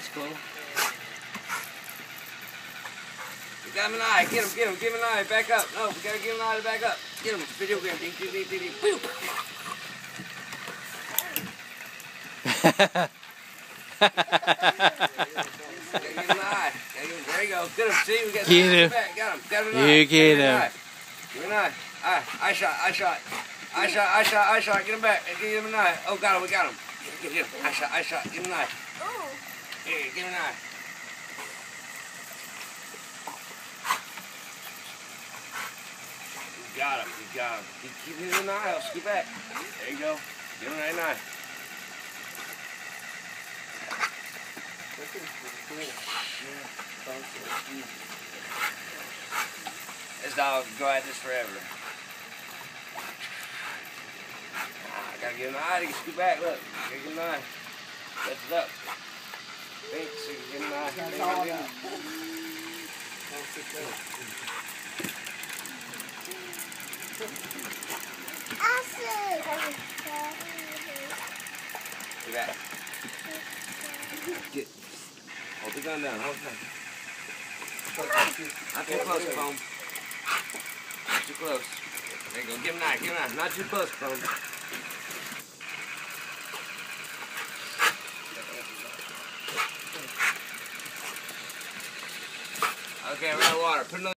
That's cool. We got him an eye. Get him, get him, give him an eye. Back up. No, we gotta give him an eye to back up. Get him. Video game. Ding, ding, ding, ding, ding. Boop. Gotta give him an eye. Gotta give him- There you go. Get him. See, we got Get him. back. Got him. Got him an You eye. get Give him an eye. Give him an eye. Eye. Eye shot. Eye shot. Eye shot. Eye shot. Eye shot. Get him back. Give him an eye. Oh, got him. We got him. Get him. Eye shot. Eye shot. Give him an eye. Here, give him an eye. You got him. You got him. Keep, keep him in the eye. Scoot back. There you go. Give him right eye. This dog can go at this forever. Ah, gotta him an eye to scoot back. Look. Gotta him an eye. Lift it up. Give him- Get. Hold the gun down. Hold the gun. Not too close, Chrome. Not too close. There you go. Give him eye. Give him eye. Not too close, Chrome. Okay, we're out of water. Put another.